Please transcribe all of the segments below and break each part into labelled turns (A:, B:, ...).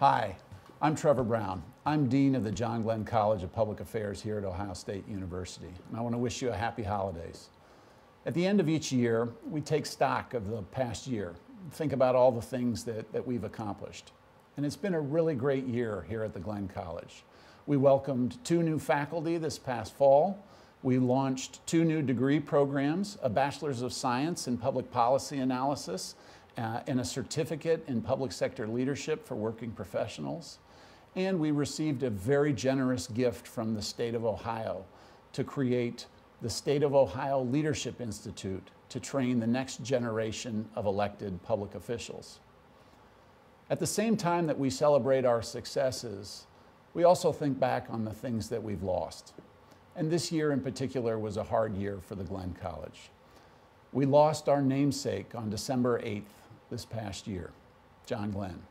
A: Hi, I'm Trevor Brown. I'm Dean of the John Glenn College of Public Affairs here at Ohio State University, and I want to wish you a happy holidays. At the end of each year, we take stock of the past year, think about all the things that, that we've accomplished. And it's been a really great year here at the Glenn College. We welcomed two new faculty this past fall. We launched two new degree programs, a Bachelor's of Science in Public Policy Analysis uh, and a certificate in public sector leadership for working professionals. And we received a very generous gift from the state of Ohio to create the State of Ohio Leadership Institute to train the next generation of elected public officials. At the same time that we celebrate our successes, we also think back on the things that we've lost. And this year in particular was a hard year for the Glenn College. We lost our namesake on December 8th this past year, John Glenn.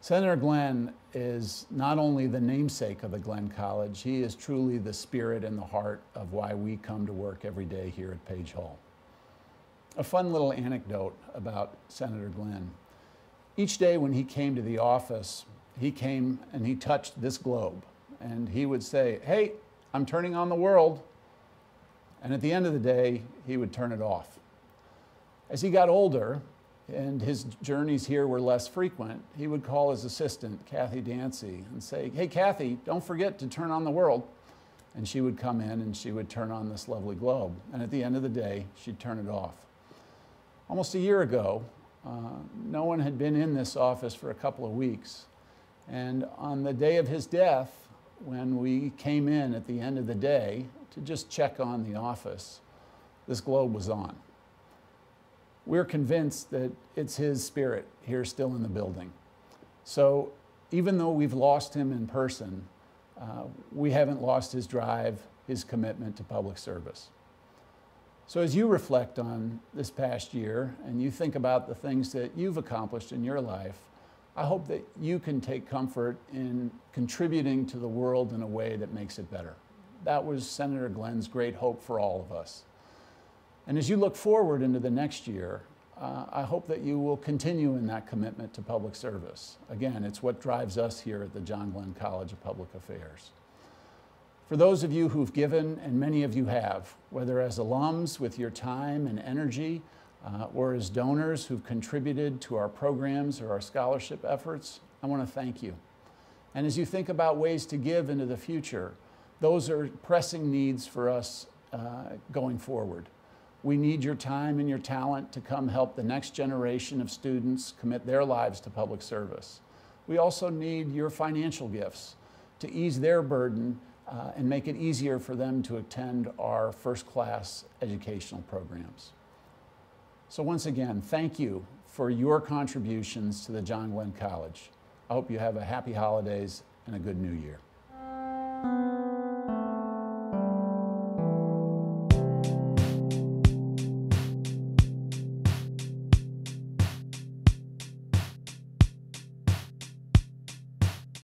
A: Senator Glenn is not only the namesake of the Glenn College, he is truly the spirit and the heart of why we come to work every day here at Page Hall. A fun little anecdote about Senator Glenn. Each day when he came to the office, he came and he touched this globe and he would say, Hey, I'm turning on the world. And at the end of the day, he would turn it off. As he got older, and his journeys here were less frequent, he would call his assistant, Kathy Dancy, and say, Hey, Kathy, don't forget to turn on the world. And she would come in and she would turn on this lovely globe. And at the end of the day, she'd turn it off. Almost a year ago, uh, no one had been in this office for a couple of weeks. And on the day of his death, when we came in at the end of the day to just check on the office, this globe was on we're convinced that it's his spirit here still in the building. So even though we've lost him in person, uh, we haven't lost his drive, his commitment to public service. So as you reflect on this past year and you think about the things that you've accomplished in your life, I hope that you can take comfort in contributing to the world in a way that makes it better. That was Senator Glenn's great hope for all of us. And as you look forward into the next year, uh, I hope that you will continue in that commitment to public service. Again, it's what drives us here at the John Glenn College of Public Affairs. For those of you who've given, and many of you have, whether as alums with your time and energy, uh, or as donors who've contributed to our programs or our scholarship efforts, I want to thank you. And as you think about ways to give into the future, those are pressing needs for us uh, going forward. We need your time and your talent to come help the next generation of students commit their lives to public service. We also need your financial gifts to ease their burden uh, and make it easier for them to attend our first class educational programs. So once again, thank you for your contributions to the John Glenn College. I hope you have a happy holidays and a good new year.